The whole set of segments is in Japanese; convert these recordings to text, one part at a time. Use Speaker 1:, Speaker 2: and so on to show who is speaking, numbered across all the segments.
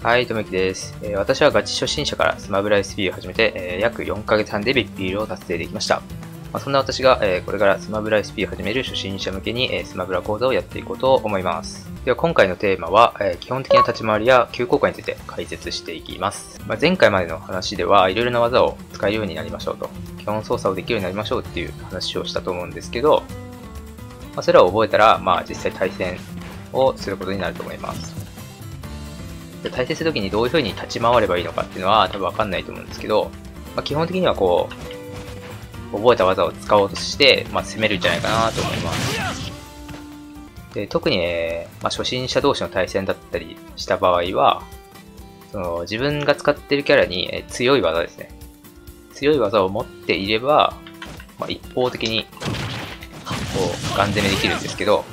Speaker 1: はい、ともきです、えー、私はガチ初心者からスマブラ SP を始めて、えー、約4ヶ月半でビッピールを達成できました。まあ、そんな私が、えー、これからスマブラ SP を始める初心者向けに、えスマブラ講座をやっていこうと思います。では今回のテーマは、え基本的な立ち回りや急降下について解説していきます。まあ、前回までの話では、いろいろな技を使えるようになりましょうと。基本操作をできるようになりましょうっていう話をしたと思うんですけど、まあ、それを覚えたら、まあ実際対戦をすることになると思います。で対戦するときにどういう風に立ち回ればいいのかっていうのは多分わかんないと思うんですけど、まあ、基本的にはこう、覚えた技を使おうとして、まあ、攻めるんじゃないかなと思います。で特に、えー、まあ、初心者同士の対戦だったりした場合は、その自分が使ってるキャラに、強い技ですね。強い技を持っていれば、まあ、一方的に、こう、ガン攻めできるんですけど、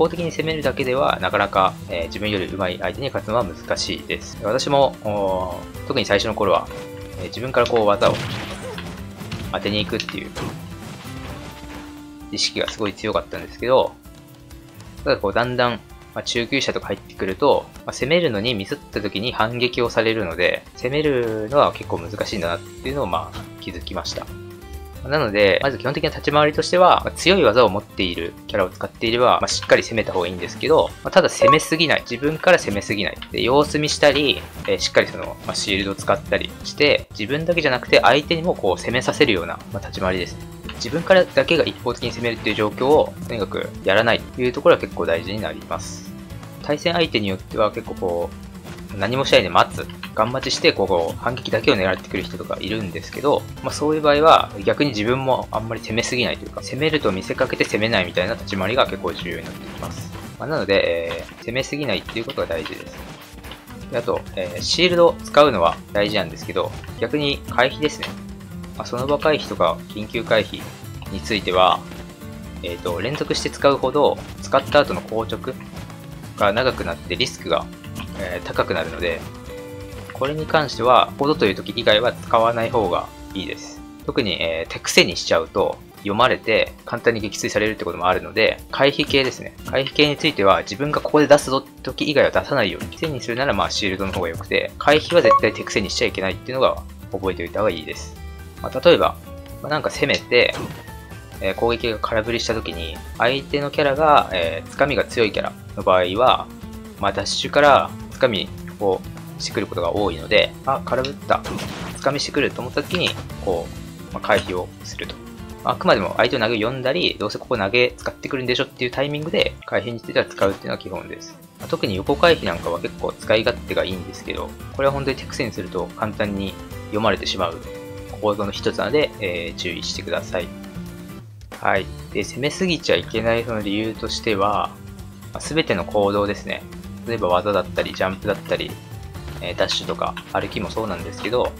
Speaker 1: 方的に攻めるだけではなかなか、えー、自分より上手い相手に勝つのは難しいです。私も特に最初の頃は、えー、自分からこう技を当てに行くっていう意識がすごい強かったんですけど、ただこうだんだん、まあ、中級者とか入ってくると、まあ、攻めるのにミスった時に反撃をされるので、攻めるのは結構難しいんだなっていうのをまあ気づきました。なので、まず基本的な立ち回りとしては、まあ、強い技を持っているキャラを使っていれば、まあ、しっかり攻めた方がいいんですけど、まあ、ただ攻めすぎない。自分から攻めすぎない。で、様子見したり、えー、しっかりその、まシールドを使ったりして、自分だけじゃなくて相手にもこう攻めさせるような、ま立ち回りです。自分からだけが一方的に攻めるっていう状況をとにかくやらないというところは結構大事になります。対戦相手によっては結構こう、何もしないで待つガン待ちして、ここ、反撃だけを狙ってくる人とかいるんですけど、まあそういう場合は、逆に自分もあんまり攻めすぎないというか、攻めると見せかけて攻めないみたいな立ち回りが結構重要になってきます。まあ、なので、えー、攻めすぎないっていうことが大事です。であと、えー、シールド使うのは大事なんですけど、逆に回避ですね。まあ、その場回避とか緊急回避については、えっ、ー、と、連続して使うほど、使った後の硬直が長くなってリスクが、え、高くなるので、これに関しては、コードという時以外は使わない方がいいです。特に、えー、手癖にしちゃうと、読まれて簡単に撃墜されるってこともあるので、回避系ですね。回避系については自分がここで出すぞって時以外は出さないように。癖にするならまあシールドの方が良くて、回避は絶対手癖にしちゃいけないっていうのが覚えておいた方がいいです。まあ、例えば、まあ、なんか攻めて、えー、攻撃が空振りした時に、相手のキャラが、えー、つかみが強いキャラの場合は、まあ、ダッシュからつかみをしてくることが多いので、あ、空振った。掴みしてくると思った時に、こう、まあ、回避をすると。あくまでも相手の投げ読んだり、どうせここ投げ使ってくるんでしょっていうタイミングで回避については使うっていうのが基本です。まあ、特に横回避なんかは結構使い勝手がいいんですけど、これは本当に手癖にすると簡単に読まれてしまう構造の一つなので、えー、注意してください。はい。で、攻めすぎちゃいけないその理由としては、す、べ、ての行動ですね。例えば技だったり、ジャンプだったり、えダッシュとか歩きもそうなんですけど、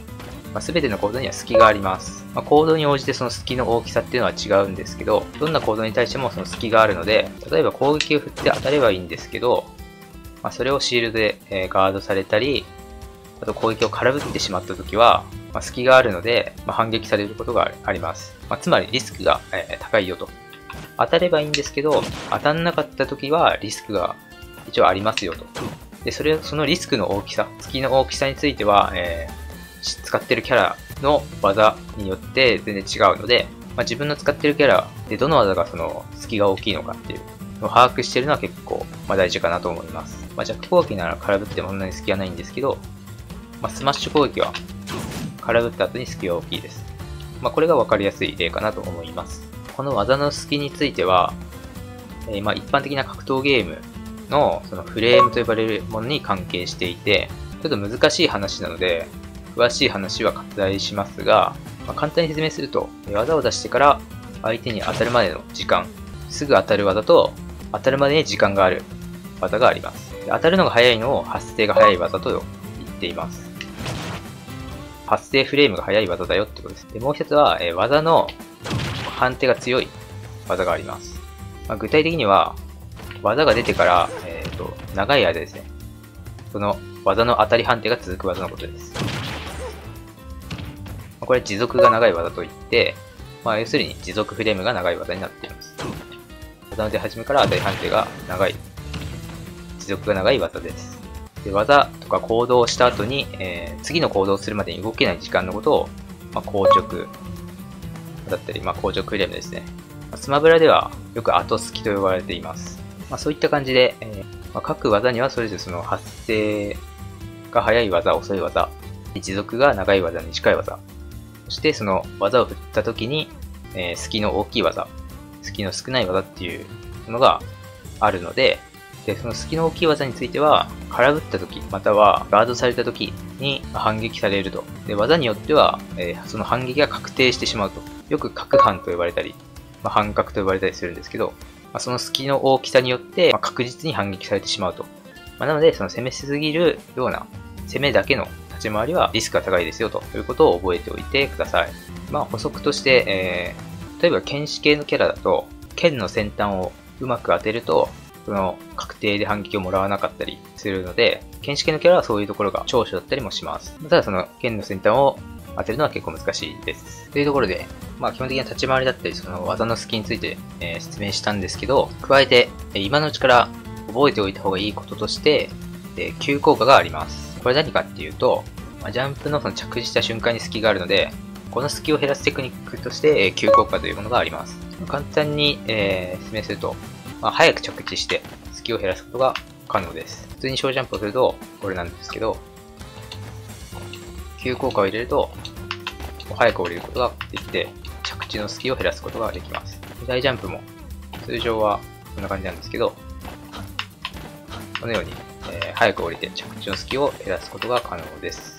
Speaker 1: まあ、全てのコードには隙があります。まあ、コードに応じてその隙の大きさっていうのは違うんですけど、どんなコードに対してもその隙があるので、例えば攻撃を振って当たればいいんですけど、まあ、それをシールドで、えガードされたり、あと攻撃を空振ってしまった時は、ま、隙があるので、ま、反撃されることがあります。ま、つまりリスクが、え高いよと。当たればいいんですけど、当たんなかった時はリスクが一応ありますよと。で、それ、そのリスクの大きさ、月の大きさについては、えー、使ってるキャラの技によって全然違うので、まあ、自分の使ってるキャラでどの技がその隙が大きいのかっていうのを把握してるのは結構、まあ、大事かなと思います。まあ、ジャック攻撃なら空振ってもそんなに隙はないんですけど、まあ、スマッシュ攻撃は空振った後に隙が大きいです。まあ、これが分かりやすい例かなと思います。この技の隙については、えー、まあ一般的な格闘ゲームのそのフレームと呼ばれるものに関係していて、ちょっと難しい話なので、詳しい話は割愛しますが、まあ、簡単に説明すると、技を出してから相手に当たるまでの時間、すぐ当たる技と当たるまでに時間がある技があります。当たるのが早いのを発生が早い技と言っています。発生フレームが早い技だよってことです。で、もう一つは、え技の判定が強い技があります。まあ、具体的には、技が出てから、えっ、ー、と、長い間ですね。その技の当たり判定が続く技のことです。これ持続が長い技といって、まあ、要するに持続フレームが長い技になっています。技の出始めから当たり判定が長い、持続が長い技です。で技とか行動をした後に、えー、次の行動をするまでに動けない時間のことを、まあ、硬直だったり、まあ、硬直フレームですね。スマブラではよく後付きと呼ばれています。まあ、そういった感じで、えーまあ、各技にはそれぞれその発生が早い技、遅い技、一族が長い技に近い技、そしてその技を振った時に、えー、隙の大きい技、隙の少ない技っていうのがあるので、で、その隙の大きい技については、空振った時、またはガードされた時に反撃されると。で、技によっては、えー、その反撃が確定してしまうと。よく角反と呼ばれたり、まあ、半角と呼ばれたりするんですけど、まあ、その隙の大きさによって、まあ、確実に反撃されてしまうと。まあ、なので、その攻めしすぎるような、攻めだけの立ち回りはリスクが高いですよということを覚えておいてください。まあ、補足として、えー、例えば剣士系のキャラだと、剣の先端をうまく当てると、その確定で反撃をもらわなかったりするので、剣士系のキャラはそういうところが長所だったりもします。ただその剣の先端を当てるのは結構難しいです。というところで、まあ基本的な立ち回りだったり、その技の隙について、えー、説明したんですけど、加えて、今のうちから覚えておいた方がいいこととして、えー、急効果があります。これ何かっていうと、まあ、ジャンプのその着地した瞬間に隙があるので、この隙を減らすテクニックとして、えー、急効果というものがあります。簡単に、えー、説明すると、まあ、早く着地して隙を減らすことが可能です。普通に小ジャンプをすると、これなんですけど、急効果を入れると、早く降りることができて、着地の隙を減らすことができます。大ジャンプも、通常はこんな感じなんですけど、このように、えー、早く降りて着地の隙を減らすことが可能です。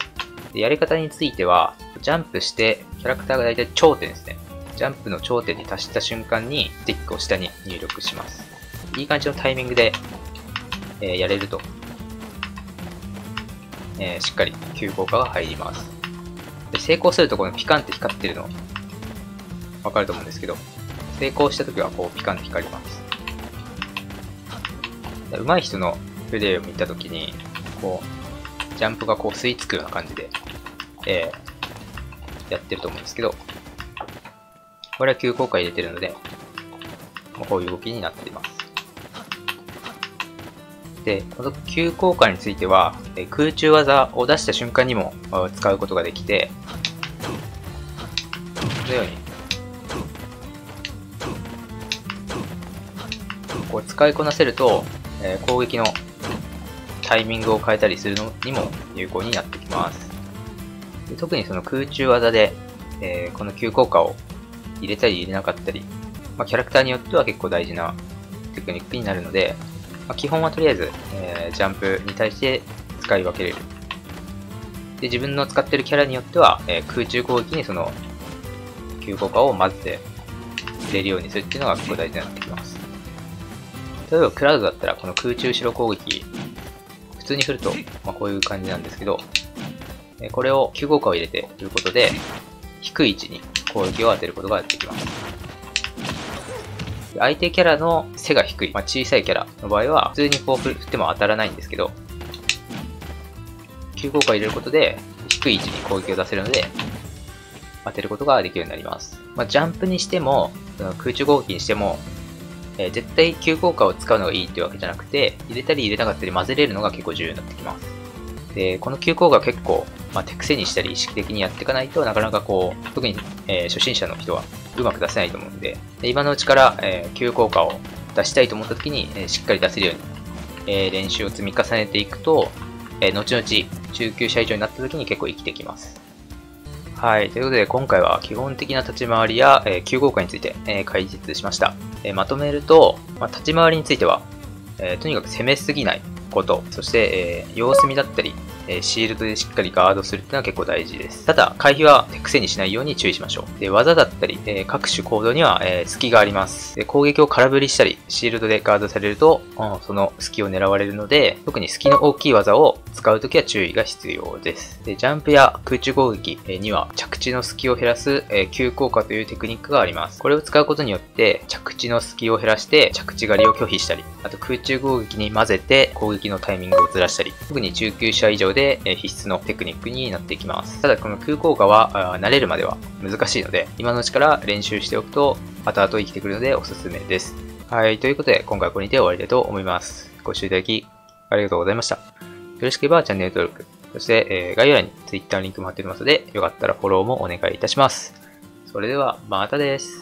Speaker 1: でやり方については、ジャンプして、キャラクターが大体頂点ですね。ジャンプの頂点に達した瞬間に、スティックを下に入力します。いい感じのタイミングで、えー、やれると、えー、しっかり急効果が入ります。で成功するとこのピカンって光ってるの、わかると思うんですけど、成功した時はこうピカンって光ります。上手い人のプレイを見た時に、こう、ジャンプがこう吸い付くような感じで、えー、やってると思うんですけど、これは急効果入れてるので、こういう動きになっています。で、この急効果については、空中技を出した瞬間にも使うことができて、このように、こう使いこなせると、え攻撃のタイミングを変えたりするのにも有効になってきます。で特にその空中技で、えー、この急効果を入れたり入れなかったり、まあ、キャラクターによっては結構大事なテクニックになるので、まあ、基本はとりあえず、えー、ジャンプに対して使い分けれる。で、自分の使ってるキャラによっては、えー、空中攻撃にその、急効果を混ぜて入れるようにするっていうのが結構大事になってきます。例えば、クラウドだったら、この空中後ろ攻撃、普通に振ると、まあ、こういう感じなんですけど、えこれを急効果を入れて振ることで、低い位置に攻撃を当てることができます。相手キャラの背が低い、まあ、小さいキャラの場合は、普通にこう振っても当たらないんですけど、急効果を入れることで、低い位置に攻撃を出せるので、当てることができるようになります。まあ、ジャンプにしても、空中攻撃にしても、えー、絶対急効果を使うのがいいっていうわけじゃなくて、入れたり入れなかったり混ぜれるのが結構重要になってきます。で、この急効果結構、まあ、手癖にしたり意識的にやっていかないとなかなかこう、特に、えー、初心者の人はうまく出せないと思うんで、で今のうちから、えー、急効果を出したいと思った時に、えー、しっかり出せるように、えー、練習を積み重ねていくと、えー、後々中級者以上になった時に結構生きてきます。はい。ということで、今回は基本的な立ち回りや、えー、急効果について、えー、解説しました。えー、まとめると、まあ、立ち回りについては、えー、とにかく攻めすぎないこと、そして、えー、様子見だったり、えシールドでしっかりガードするっていうのは結構大事です。ただ、回避は癖にしないように注意しましょう。で技だったり、え各種行動には、え隙があります。で攻撃を空振りしたり、シールドでガードされると、うん、その隙を狙われるので、特に隙の大きい技を使うときは注意が必要です。でジャンプや空中攻撃には着地の隙を減らす、え急効果というテクニックがあります。これを使うことによって着地の隙を減らして着地狩りを拒否したり、あと空中攻撃に混ぜて攻撃のタイミングをずらしたり、特に中級者以上で必須のテクニックになっていきます。ただこの空効果は慣れるまでは難しいので、今のうちから練習しておくと後々生きてくるのでおすすめです。はい、ということで今回はこれにて終わりたいと思います。ご視聴いただきありがとうございました。よろしければチャンネル登録、そして、え、概要欄に Twitter リンクも貼っておりますので、よかったらフォローもお願いいたします。それでは、またです。